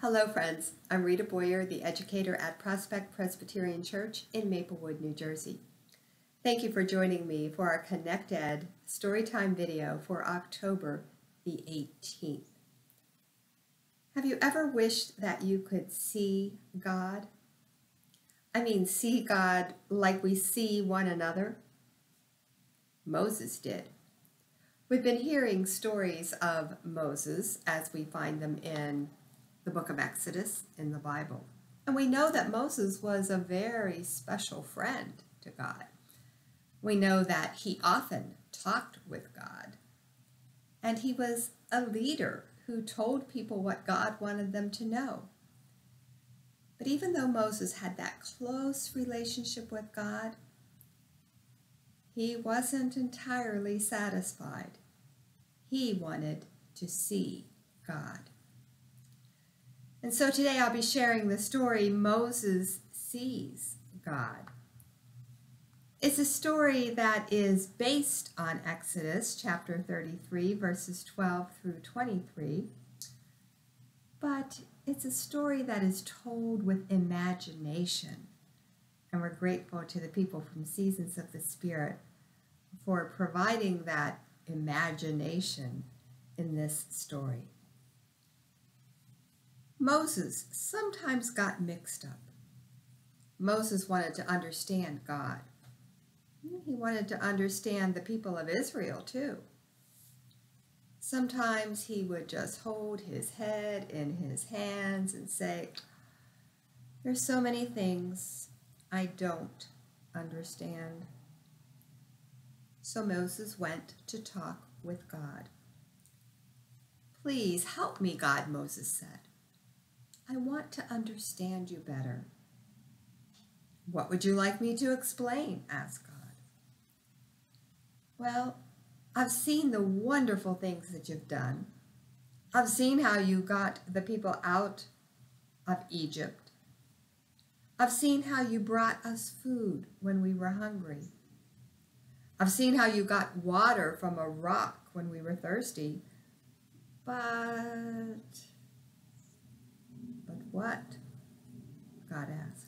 Hello, friends. I'm Rita Boyer, the educator at Prospect Presbyterian Church in Maplewood, New Jersey. Thank you for joining me for our Connect ConnectEd Storytime video for October the 18th. Have you ever wished that you could see God? I mean, see God like we see one another? Moses did. We've been hearing stories of Moses as we find them in the book of Exodus in the Bible. And we know that Moses was a very special friend to God. We know that he often talked with God. And he was a leader who told people what God wanted them to know. But even though Moses had that close relationship with God, he wasn't entirely satisfied. He wanted to see God. And so today I'll be sharing the story Moses Sees God. It's a story that is based on Exodus chapter 33, verses 12 through 23, but it's a story that is told with imagination. And we're grateful to the people from Seasons of the Spirit for providing that imagination in this story. Moses sometimes got mixed up. Moses wanted to understand God. He wanted to understand the people of Israel too. Sometimes he would just hold his head in his hands and say, There's so many things I don't understand. So Moses went to talk with God. Please help me, God, Moses said. I want to understand you better. What would you like me to explain? asked God. Well, I've seen the wonderful things that you've done. I've seen how you got the people out of Egypt. I've seen how you brought us food when we were hungry. I've seen how you got water from a rock when we were thirsty. But what? God asked.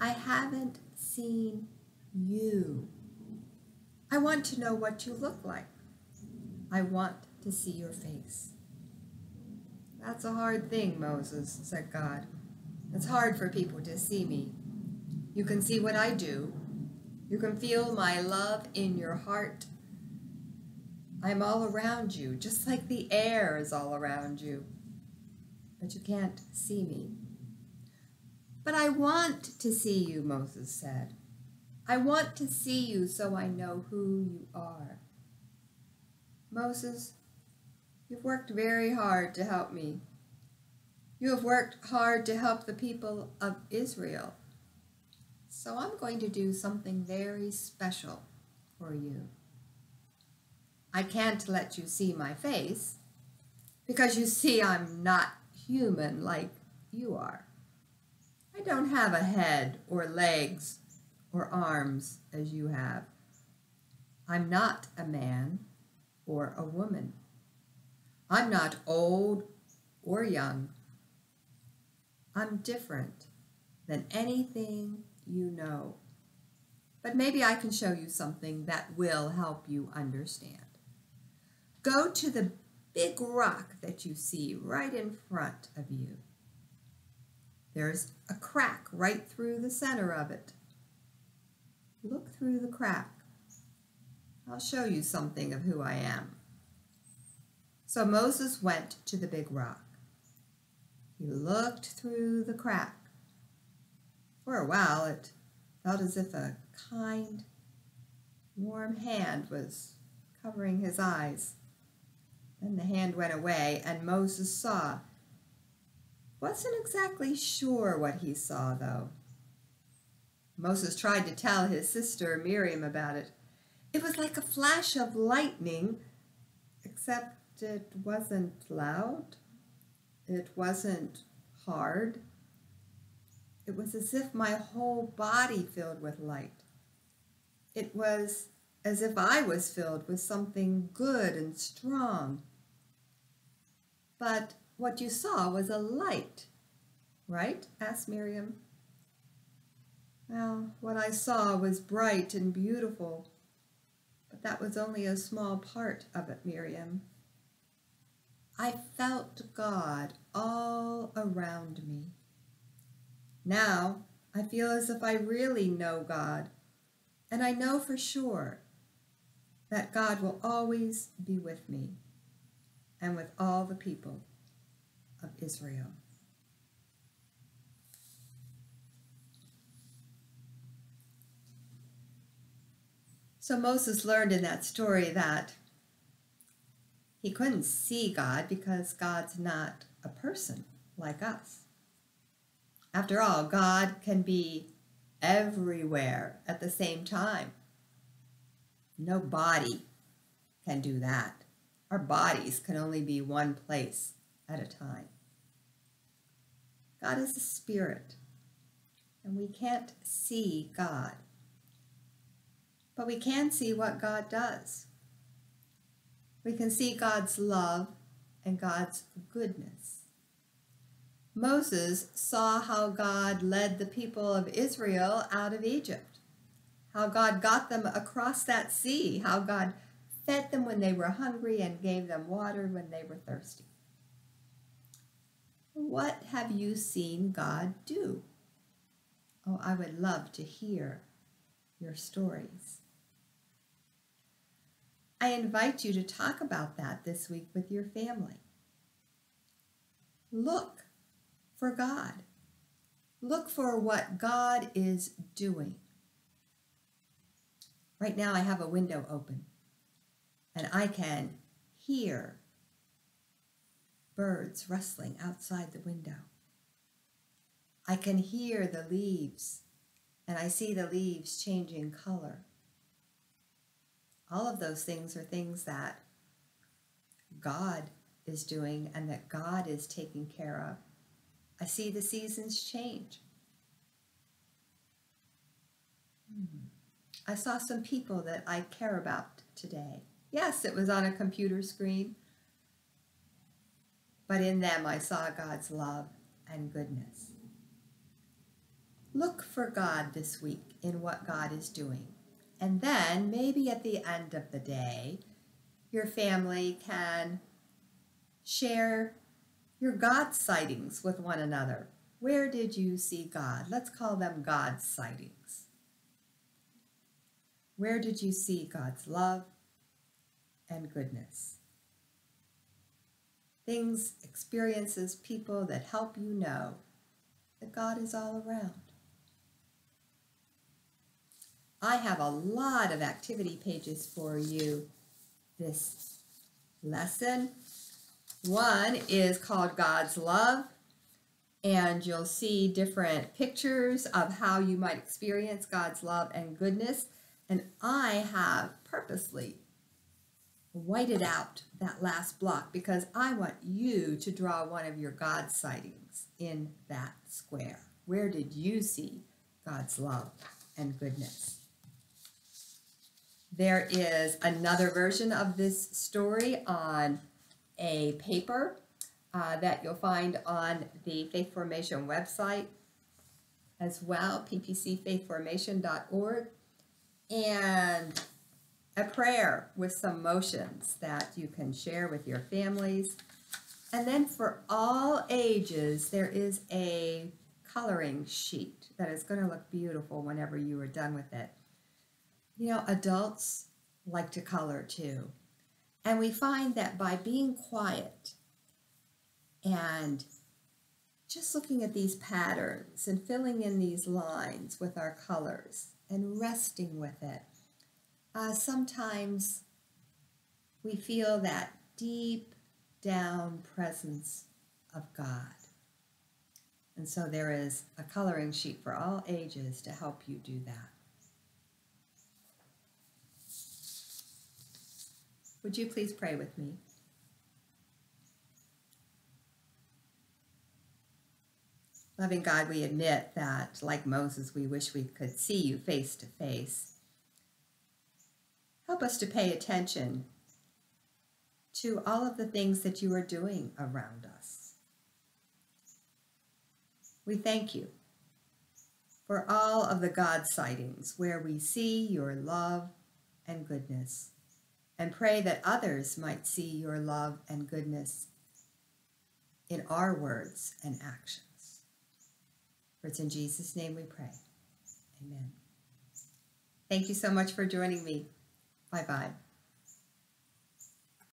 I haven't seen you. I want to know what you look like. I want to see your face. That's a hard thing, Moses, said God. It's hard for people to see me. You can see what I do. You can feel my love in your heart. I'm all around you, just like the air is all around you but you can't see me. But I want to see you, Moses said. I want to see you so I know who you are. Moses, you've worked very hard to help me. You have worked hard to help the people of Israel. So I'm going to do something very special for you. I can't let you see my face because you see I'm not human like you are. I don't have a head or legs or arms as you have. I'm not a man or a woman. I'm not old or young. I'm different than anything you know. But maybe I can show you something that will help you understand. Go to the big rock that you see right in front of you. There's a crack right through the center of it. Look through the crack. I'll show you something of who I am. So Moses went to the big rock. He looked through the crack. For a while it felt as if a kind, warm hand was covering his eyes. Then the hand went away, and Moses saw. Wasn't exactly sure what he saw, though. Moses tried to tell his sister Miriam about it. It was like a flash of lightning, except it wasn't loud. It wasn't hard. It was as if my whole body filled with light. It was as if I was filled with something good and strong. But what you saw was a light, right? asked Miriam. Well, what I saw was bright and beautiful, but that was only a small part of it, Miriam. I felt God all around me. Now I feel as if I really know God, and I know for sure that God will always be with me and with all the people of Israel. So Moses learned in that story that he couldn't see God because God's not a person like us. After all, God can be everywhere at the same time. No body can do that. Our bodies can only be one place at a time. God is a spirit, and we can't see God. But we can see what God does. We can see God's love and God's goodness. Moses saw how God led the people of Israel out of Egypt, how God got them across that sea, how God fed them when they were hungry and gave them water when they were thirsty. What have you seen God do? Oh, I would love to hear your stories. I invite you to talk about that this week with your family. Look for God. Look for what God is doing. Right now, I have a window open and I can hear birds rustling outside the window. I can hear the leaves and I see the leaves changing color. All of those things are things that God is doing and that God is taking care of. I see the seasons change. Hmm. I saw some people that I care about today. Yes, it was on a computer screen, but in them I saw God's love and goodness. Look for God this week in what God is doing. And then maybe at the end of the day, your family can share your God sightings with one another. Where did you see God? Let's call them God sightings. Where did you see God's love and goodness? Things, experiences, people that help you know that God is all around. I have a lot of activity pages for you this lesson. One is called God's Love, and you'll see different pictures of how you might experience God's love and goodness. And I have purposely whited out that last block because I want you to draw one of your God sightings in that square. Where did you see God's love and goodness? There is another version of this story on a paper uh, that you'll find on the Faith Formation website as well, ppcfaithformation.org, and a prayer with some motions that you can share with your families. And then for all ages, there is a coloring sheet that is going to look beautiful whenever you are done with it. You know, adults like to color too. And we find that by being quiet and just looking at these patterns and filling in these lines with our colors and resting with it, uh, sometimes we feel that deep down presence of God. And so there is a coloring sheet for all ages to help you do that. Would you please pray with me? Loving God, we admit that, like Moses, we wish we could see you face to face. Help us to pay attention to all of the things that you are doing around us. We thank you for all of the God sightings where we see your love and goodness, and pray that others might see your love and goodness in our words and actions. For it's in Jesus' name we pray. Amen. Thank you so much for joining me. Bye bye.